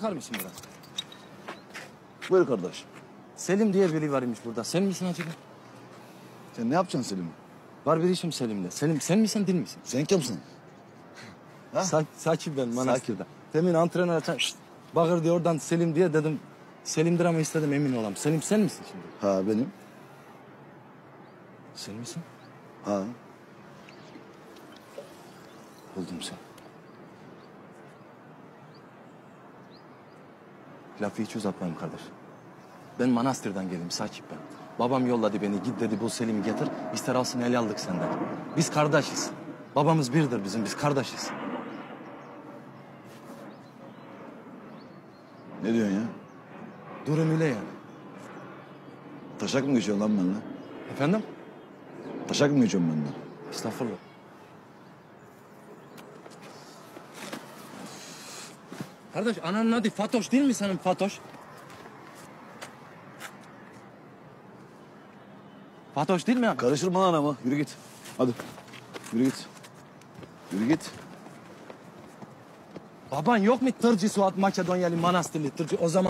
Bakar mısın biraz? Buyur kardeş. Selim diye biri varmış burada. Sen misin acaba? Sen ne yapacaksın Selim? Var bir işim Selim'de. Selim sen misin değil misin? Sen kimsin? Ha? Sa Sakip ben Manastır'da. Demin antrenör açan şşt, bağır oradan Selim diye dedim. Selim'dir ama istedim emin olam. Selim sen misin şimdi? Ha benim. Sen misin? Ha. Buldum seni. Lafı hiç uzatmayayım kardeş. Ben Manastır'dan geldim Sakip ben. Babam yolladı beni git dedi bu Selim'i getir. İster alsın el aldık senden. Biz kardeşiz. Babamız birdir bizim biz kardeşiz. Ne diyorsun ya? Durum öyle yani. Taşak mı geçiyorsun lan benimle? Efendim? Taşak mı geçiyorsun benimle? Estağfurullah. Kardeş ananın adı Fatoş değil mi senin Fatoş? Fatoş değil mi ya? Karıştırma lan ama. Yürü git. Hadi. Yürü git. Yürü git. Baban yok mu tırcı Suat Makedonyalı Manastırlı tırcı o zaman?